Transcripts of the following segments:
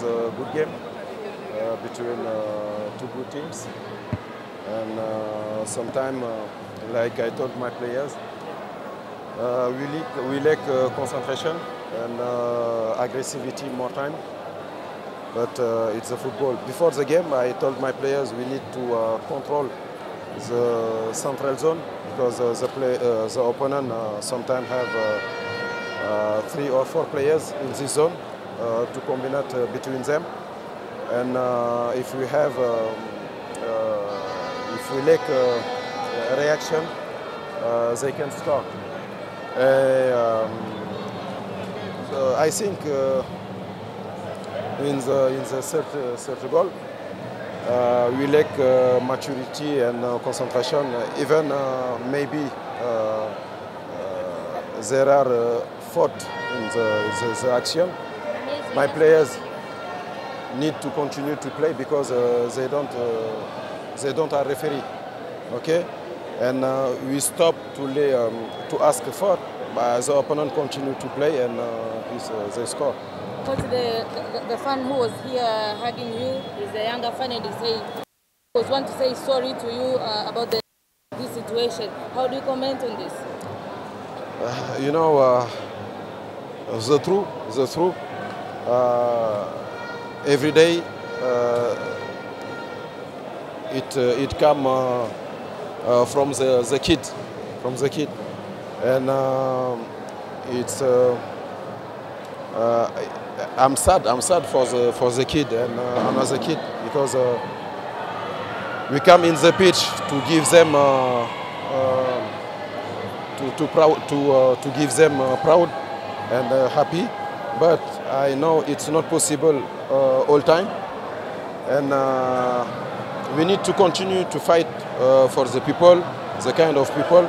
was a good game uh, between uh, two good teams. And uh, sometimes, uh, like I told my players, uh, we lack, we lack uh, concentration and aggressivity more time. But it's a football. Before the game, I told my players we need to control the central zone because the, play, the opponent sometimes have three or four players in this zone to combine uh, between them. And uh, if we have, um, uh, if we lack uh, a reaction, uh, they can. Uh, um, so I think uh, in the in the third, uh, third goal, uh, we lack uh, maturity and uh, concentration. Uh, even uh, maybe uh, uh, there are uh, fault in the, the, the action. My players need to continue to play because uh, they don't uh, they don't have referee. Okay, and uh, we stop to lay, um, to ask for, but the opponent continue to play and uh, uh, they score. Coach, the, the, the fan who was here hugging you is a younger fan and he say, was want to say sorry to you uh, about the, this situation. How do you comment on this? Uh, you know, uh, the truth, the truth. Uh, every day, uh, it uh, it come from the, the kid, from the kid, and um, it's. I'm sad. I'm sad for the for the kid and another kid because we come in the pitch to give them. Uh, uh, to to proud to uh, to give them proud and happy but i know it's not possible uh, all time. And uh, we need to continue to fight uh, for the people the kind of people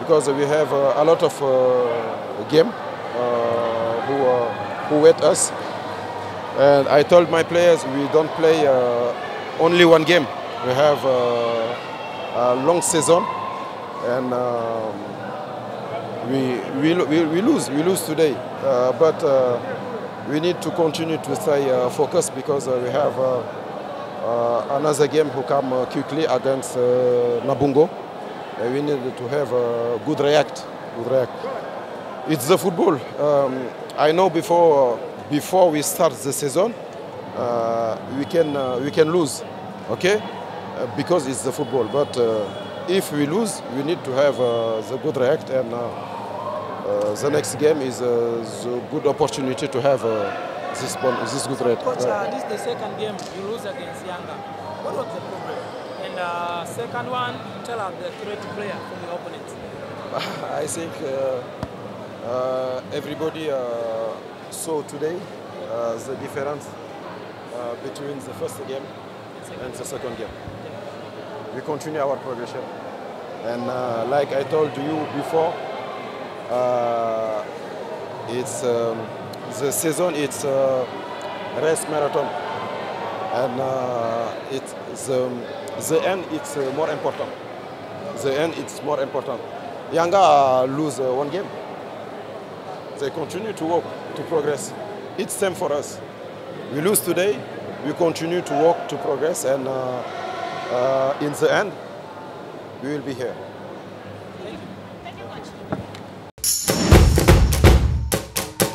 because we have uh, a lot of uh, game uh, who who wait us. And i told my players we don't play only one game. We have a long season. And um, we, we, we, we lose, we lose today. Uh, but uh, we need to continue to stay uh, focused because uh, we have uh, uh, another game who come quickly against Namungo. We need to have a good react, good react. It's the football. Um, I know before, before we start the season, we, can, we can lose, okay? Because it's the football. But if we lose, we need to have uh, the good react and uh, uh, the next game is uh, the good opportunity to have uh, this, bon- this good react. Coach, uh, this is the second game you lose against Yanga. What was the problem? And uh, second one, tell us the threat player from the opponent. I think uh, uh, everybody uh, saw today uh, the difference uh, between the first game and the second game. We continue our progression. And uh, like I told you before, uh, it's um, the season. It's a race marathon, and uh, it's the, the end. It's uh, more important. The end. It's more important. Yanga uh, lose uh, one game. They continue to work to progress. It's same for us. We lose today. We continue to work to progress, and uh, uh, in the end, we will be here.